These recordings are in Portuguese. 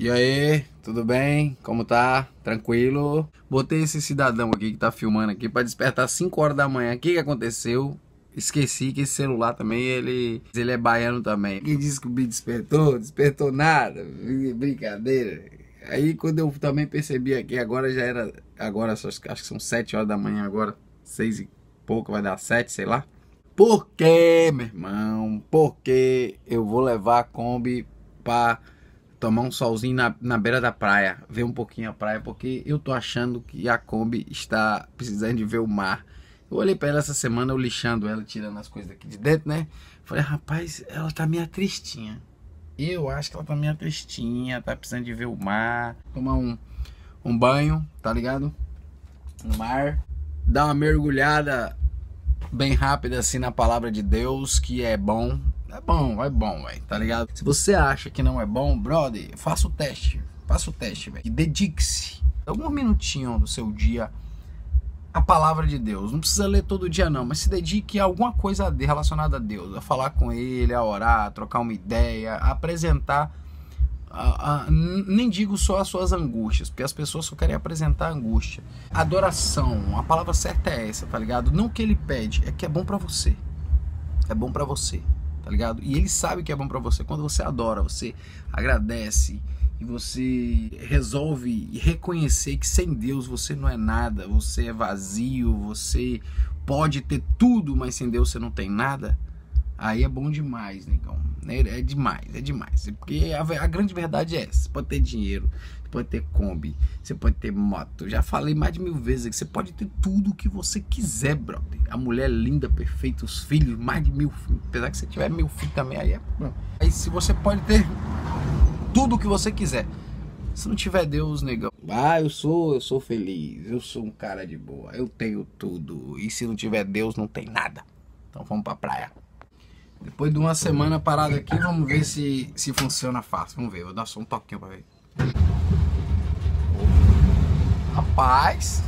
E aí, tudo bem? Como tá? Tranquilo? Botei esse cidadão aqui que tá filmando aqui para despertar 5 horas da manhã. O que que aconteceu? Esqueci que esse celular também, ele, ele é baiano também. Quem disse que o bicho despertou? Despertou nada. Brincadeira. Aí quando eu também percebi aqui, agora já era, agora acho que são 7 horas da manhã agora, 6 e pouco, vai dar 7, sei lá. Por quê, meu irmão? Porque eu vou levar a Kombi pra tomar um solzinho na, na beira da praia, ver um pouquinho a praia, porque eu tô achando que a Kombi está precisando de ver o mar. Eu olhei para ela essa semana, eu lixando ela, tirando as coisas daqui de dentro, né? Falei, rapaz, ela tá meio tristinha. Eu acho que ela tá meio tristinha, tá precisando de ver o mar, tomar um, um banho, tá ligado? No mar, dar uma mergulhada bem rápida assim na palavra de Deus, que é bom, é bom, é bom, velho, tá ligado? Se você acha que não é bom, brother, faça o teste. Faça o teste, velho. E dedique-se alguns minutinhos do seu dia à palavra de Deus. Não precisa ler todo dia, não, mas se dedique a alguma coisa relacionada a Deus. A falar com Ele, a orar, a trocar uma ideia, a apresentar. A, a, nem digo só as suas angústias, porque as pessoas só querem apresentar angústia. Adoração, a palavra certa é essa, tá ligado? Não o que ele pede, é que é bom para você. É bom para você tá ligado? E ele sabe que é bom para você. Quando você adora, você agradece e você resolve reconhecer que sem Deus você não é nada, você é vazio, você pode ter tudo, mas sem Deus você não tem nada. Aí é bom demais, negão. É demais, é demais. Porque a, a grande verdade é essa: você pode ter dinheiro, você pode ter Kombi, você pode ter moto. Já falei mais de mil vezes que você pode ter tudo o que você quiser, brother. A mulher linda, perfeita, os filhos, mais de mil filhos. Apesar que você tiver mil filhos também, aí é. Aí se você pode ter tudo o que você quiser. Se não tiver Deus, negão. Ah, eu sou, eu sou feliz, eu sou um cara de boa, eu tenho tudo. E se não tiver Deus, não tem nada. Então vamos pra praia. Depois de uma semana parada aqui, vamos ver se, se funciona fácil. Vamos ver, vou dar só um toquinho pra ver. Rapaz,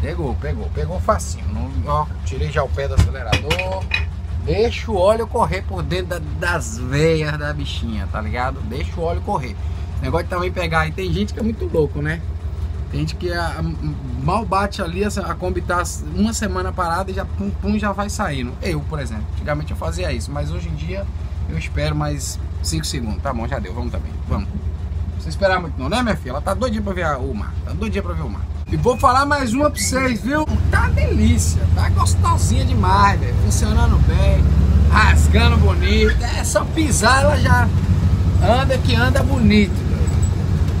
pegou, pegou, pegou facinho. Não, ó, tirei já o pé do acelerador. Deixa o óleo correr por dentro da, das veias da bichinha, tá ligado? Deixa o óleo correr. O negócio também pegar. Tem gente que é muito louco, né? Tem gente que a, a, mal bate ali, a Kombi tá uma semana parada e já pum, pum já vai saindo. Eu, por exemplo, antigamente eu fazia isso, mas hoje em dia eu espero mais 5 segundos. Tá bom, já deu, vamos também, vamos. Não precisa esperar muito não, né minha filha? Ela tá doidinha pra ver o mar, tá doidinha pra ver o mar. E vou falar mais uma pra vocês, viu? Tá delícia, tá gostosinha demais, velho. Funcionando bem, rasgando bonito. É só pisar, ela já anda que anda bonito.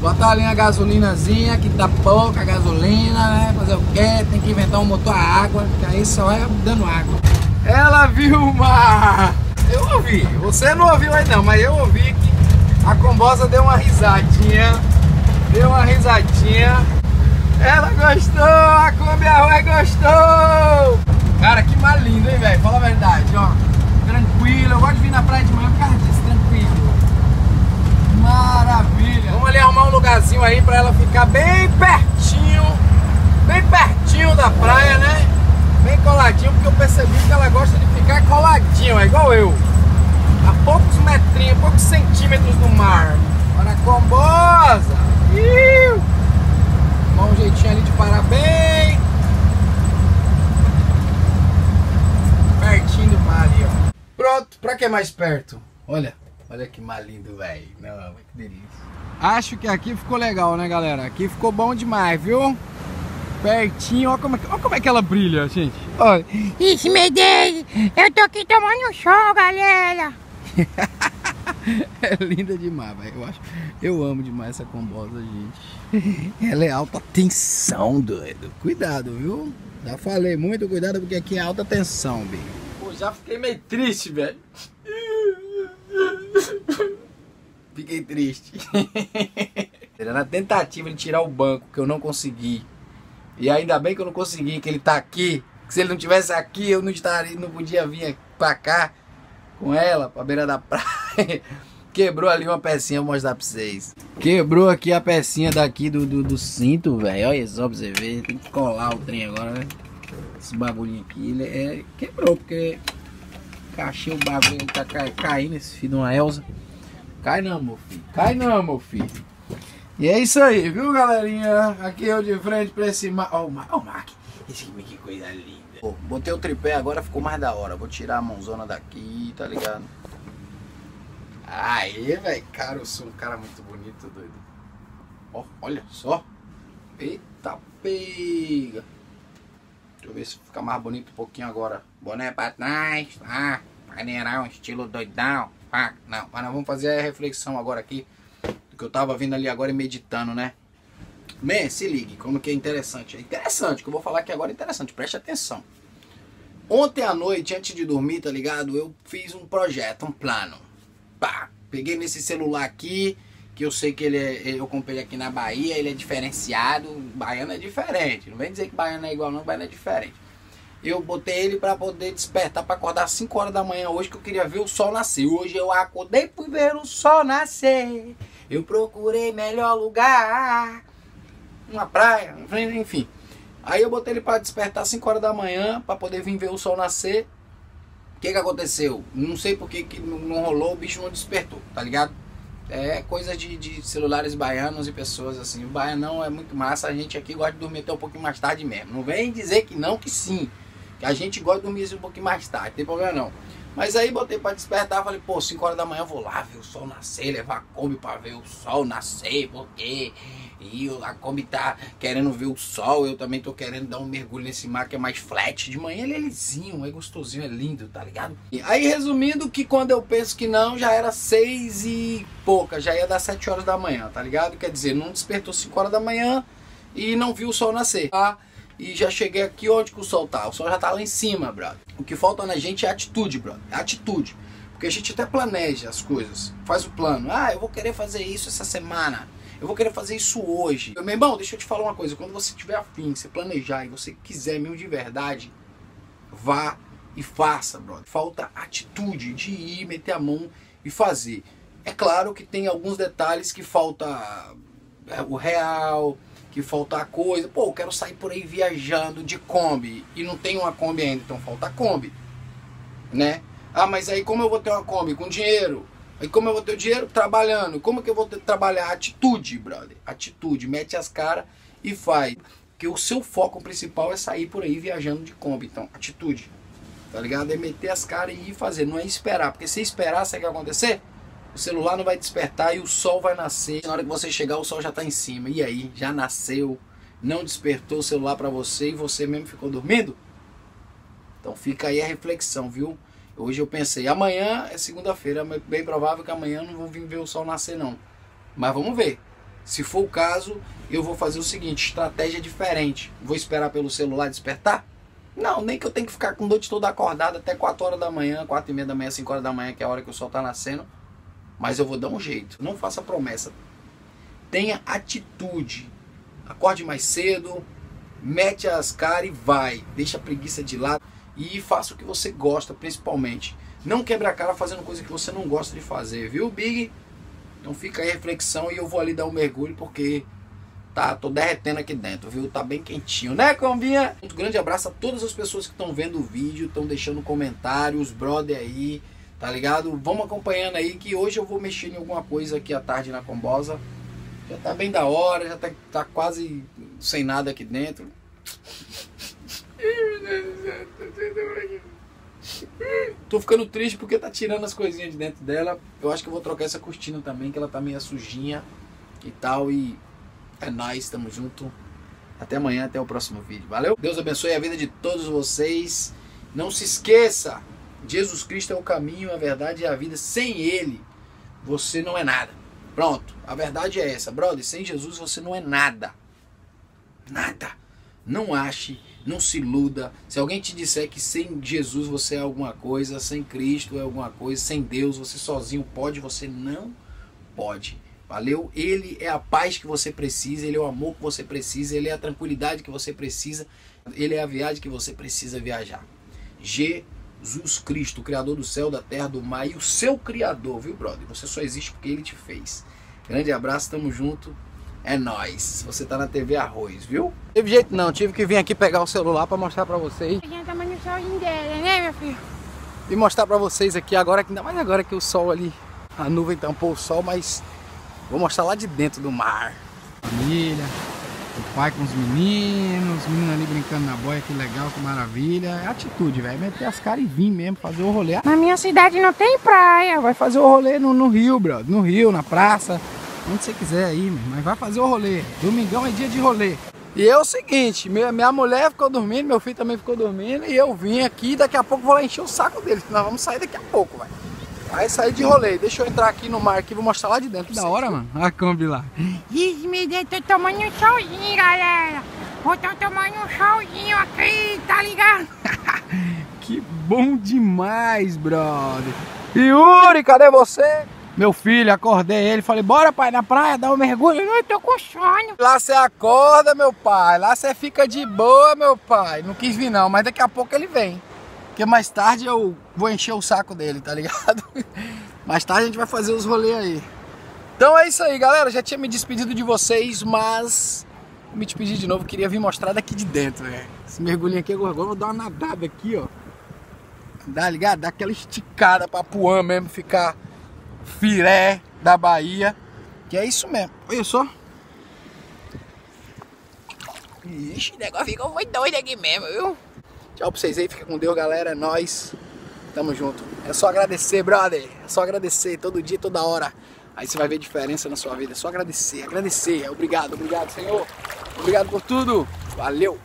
Botar ali a gasolinazinha, que tá pouca gasolina, né? Fazer o quê? Tem que inventar um motor a água, que aí só é dando água. Ela viu uma... Eu ouvi, você não ouviu aí não, mas eu ouvi que a combosa deu uma risadinha. Deu uma risadinha. Ela gostou, a Kombi Arroz gostou! Cara, que mal lindo, hein, velho? Fala a verdade, ó. Tranquilo, eu gosto de vir na praia de manhã por causa disso, tranquilo. Maravilha! Vamos ali arrumar um lugarzinho aí pra ela ficar bem pertinho, bem pertinho da praia, né? Bem coladinho, porque eu percebi que ela gosta de ficar coladinho, é igual eu. A poucos metrinhos, poucos centímetros do mar. Para combosa! Iu! Dá um jeitinho ali de parar bem pertinho do mar ali, ó. Pronto, pra que mais perto? Olha. Olha que mal lindo, velho. Não, que delícia. Acho que aqui ficou legal, né, galera? Aqui ficou bom demais, viu? Pertinho, olha como, é, olha como é que ela brilha, gente. Olha. Ixi, meu Deus, eu tô aqui tomando sol, galera. é linda demais, velho. Eu acho, eu amo demais essa combosa, gente. Ela é alta tensão, doido. Cuidado, viu? Já falei muito cuidado porque aqui é alta tensão, bicho. Pô, já fiquei meio triste, velho. Fiquei triste. Era na tentativa de tirar o banco que eu não consegui. E ainda bem que eu não consegui, que ele tá aqui. Que se ele não tivesse aqui, eu não estaria, não podia vir pra cá com ela, pra beira da praia. Quebrou ali uma pecinha, vou mostrar pra vocês. Quebrou aqui a pecinha daqui do, do, do cinto, velho. Olha só pra você ver. Tem que colar o trem agora, né? Esse bagulhinho aqui, ele é, quebrou, porque Cachei o bagulho, tá caindo esse filho de uma Elza. Cai não, meu filho. Cai não, meu filho. E é isso aí, viu, galerinha? Aqui eu de frente pra esse. Ó, oh, Mark. Oh, Mark. Esse aqui, que coisa linda. Botei o tripé, agora ficou mais da hora. Vou tirar a mãozona daqui, tá ligado? Aí, velho. Cara, eu sou um cara muito bonito, doido. Ó, olha só. Eita pega. Deixa eu ver se fica mais bonito um pouquinho agora. Boné pra trás, tá? Maneirão, estilo doidão. Ah, não, mas nós vamos fazer a reflexão agora aqui. Do que eu tava vendo ali agora e meditando, né? Man, se ligue, como que é interessante. É interessante, que eu vou falar aqui agora é interessante, preste atenção. Ontem à noite, antes de dormir, tá ligado? Eu fiz um projeto, um plano. Pá, peguei nesse celular aqui, que eu sei que ele é, eu comprei aqui na Bahia, ele é diferenciado. Baiano é diferente. Não vem dizer que baiano é igual, não, baiano é diferente. Eu botei ele para poder despertar para acordar às 5 horas da manhã hoje que eu queria ver o sol nascer. Hoje eu acordei para ver o sol nascer. Eu procurei melhor lugar, uma praia, enfim. Aí eu botei ele para despertar às 5 horas da manhã para poder vir ver o sol nascer. O que que aconteceu? Não sei porque que não rolou, o bicho não despertou, tá ligado? É coisa de, de celulares baianos e pessoas assim. O baianão é muito massa, a gente aqui gosta de dormir até um pouquinho mais tarde mesmo. Não vem dizer que não, que sim. Que a gente gosta de dormir um pouquinho mais tarde, não tem problema não. Mas aí botei para despertar, falei, pô, 5 horas da manhã eu vou lá ver o sol nascer, levar a Kombi para ver o sol nascer, porque e a Kombi tá querendo ver o sol, eu também tô querendo dar um mergulho nesse mar que é mais flat. De manhã ele é lisinho, é gostosinho, é lindo, tá ligado? E aí resumindo que quando eu penso que não, já era seis e pouca, já ia dar sete horas da manhã, tá ligado? Quer dizer, não despertou 5 horas da manhã e não viu o sol nascer, tá? E já cheguei aqui onde que o sol tá? O sol já tá lá em cima, brother. O que falta na gente é atitude, brother. É atitude. Porque a gente até planeja as coisas. Faz o plano. Ah, eu vou querer fazer isso essa semana eu vou querer fazer isso hoje. Meu irmão, deixa eu te falar uma coisa. Quando você tiver afim, você planejar e você quiser mesmo de verdade, vá e faça, brother. Falta atitude de ir, meter a mão e fazer. É claro que tem alguns detalhes que falta é, o real, que falta a coisa. Pô, eu quero sair por aí viajando de Kombi e não tem uma Kombi ainda, então falta Kombi, né? Ah, mas aí como eu vou ter uma Kombi? Com dinheiro. Aí como eu vou ter o dinheiro? Trabalhando. Como que eu vou ter, trabalhar? Atitude, brother. Atitude. Mete as caras e faz. Porque o seu foco principal é sair por aí viajando de Kombi. Então, atitude. Tá ligado? É meter as caras e ir fazer. Não é esperar. Porque se esperar, sabe o que vai acontecer? O celular não vai despertar e o sol vai nascer. Na hora que você chegar, o sol já tá em cima. E aí? Já nasceu. Não despertou o celular para você e você mesmo ficou dormindo? Então fica aí a reflexão, viu? Hoje eu pensei, amanhã é segunda-feira, é bem provável que amanhã não vou vir ver o sol nascer não. Mas vamos ver. Se for o caso, eu vou fazer o seguinte, estratégia diferente. Vou esperar pelo celular despertar? Não, nem que eu tenha que ficar com noite toda acordada até 4 horas da manhã, 4 e meia da manhã, 5 horas da manhã, que é a hora que o sol está nascendo. Mas eu vou dar um jeito. Não faça promessa. Tenha atitude. Acorde mais cedo, mete as caras e vai. Deixa a preguiça de lado e faça o que você gosta, principalmente. Não quebre a cara fazendo coisa que você não gosta de fazer, viu, Big? Então fica aí a reflexão e eu vou ali dar um mergulho porque tá, tô derretendo aqui dentro, viu? Tá bem quentinho, né, Combinha? Um grande abraço a todas as pessoas que estão vendo o vídeo, estão deixando comentários, brother aí, tá ligado? Vamos acompanhando aí que hoje eu vou mexer em alguma coisa aqui à tarde na Combosa. Já tá bem da hora, já tá, tá quase sem nada aqui dentro. Tô ficando triste porque tá tirando as coisinhas de dentro dela. Eu acho que eu vou trocar essa cortina também, que ela tá meio sujinha e tal. E é nóis, tamo junto. Até amanhã, até o próximo vídeo. Valeu? Deus abençoe a vida de todos vocês. Não se esqueça, Jesus Cristo é o caminho, a verdade e a vida. Sem Ele, você não é nada. Pronto, a verdade é essa, brother. Sem Jesus você não é nada. Nada. Não ache não se iluda. Se alguém te disser que sem Jesus você é alguma coisa, sem Cristo é alguma coisa, sem Deus você sozinho pode, você não pode. Valeu? Ele é a paz que você precisa, ele é o amor que você precisa, ele é a tranquilidade que você precisa, ele é a viagem que você precisa viajar. Jesus Cristo, o Criador do céu, da terra, do mar e o seu Criador, viu, brother? Você só existe porque ele te fez. Grande abraço, tamo junto. É nós. Você tá na TV Arroz, viu? Teve jeito não, tive que vir aqui pegar o celular para mostrar para vocês. Tá no solzinho dela, né, meu filho? E mostrar para vocês aqui agora, ainda mais agora que o sol ali A nuvem tampou o sol, mas vou mostrar lá de dentro do mar. Família, o pai com os meninos, os meninos ali brincando na boia, que legal, que maravilha. É atitude, velho. Meter as caras e vir mesmo, fazer o rolê. Na minha cidade não tem praia. Vai fazer o rolê no, no rio, brother. No rio, na praça, onde você quiser aí, mas vai fazer o rolê. Domingão é dia de rolê. E é o seguinte, minha, minha mulher ficou dormindo, meu filho também ficou dormindo e eu vim aqui, daqui a pouco vou lá encher o saco deles, nós vamos sair daqui a pouco, velho. Vai sair de rolê, deixa eu entrar aqui no mar aqui, vou mostrar lá de dentro. Da hora, mano. A Kombi lá. Ih, Deus, tô tomando um solzinho, galera. Vou tô tomando um solzinho aqui, tá ligado? que bom demais, brother. Yuri, cadê você? Meu filho, acordei ele, falei, bora pai, na praia, dá um mergulho. Eu tô com sono. Lá você acorda, meu pai, lá você fica de boa, meu pai. Não quis vir não, mas daqui a pouco ele vem. Porque mais tarde eu vou encher o saco dele, tá ligado? mais tarde a gente vai fazer os rolês aí. Então é isso aí, galera. Já tinha me despedido de vocês, mas me despedir de novo. Queria vir mostrar daqui de dentro, velho. Esse mergulhinho aqui agora, vou dar uma nadada aqui, ó. Dá ligado? Dá aquela esticada pra Puan mesmo ficar filé da Bahia. Que é isso mesmo. Olha só. Ixi, o negócio ficou muito doido aqui mesmo, viu? Tchau pra vocês aí, fica com Deus, galera. É nóis. Tamo junto. É só agradecer, brother. É só agradecer todo dia, toda hora. Aí você vai ver diferença na sua vida. É só agradecer, agradecer. Obrigado, obrigado, Senhor. Obrigado por tudo. Valeu.